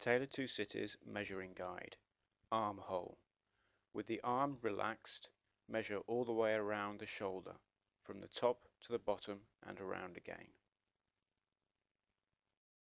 Tailor To Cities Measuring Guide Armhole With the arm relaxed, measure all the way around the shoulder, from the top to the bottom and around again.